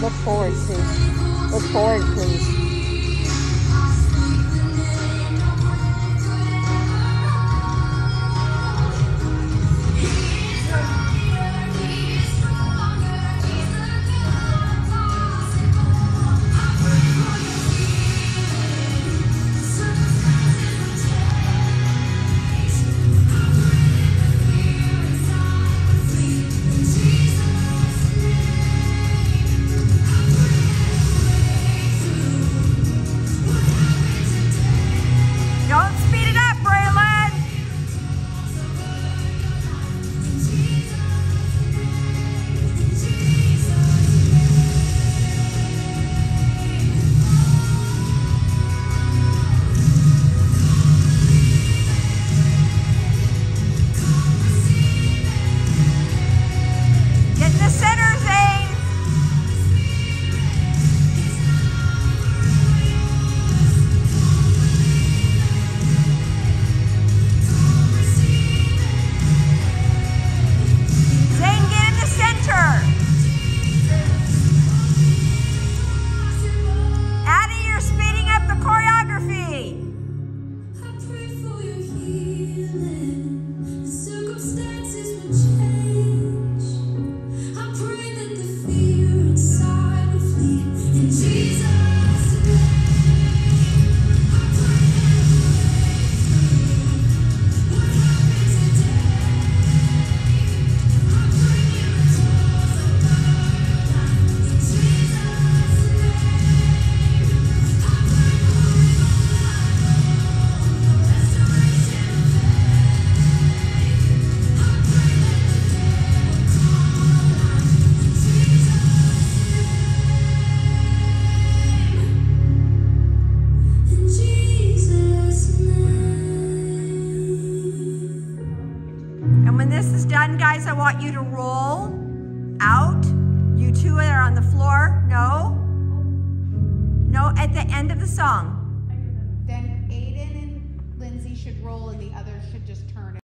Look forward, please. Look forward, please. When this is done, guys, I want you to roll out. You two are on the floor, no. No, at the end of the song. Then Aiden and Lindsay should roll and the others should just turn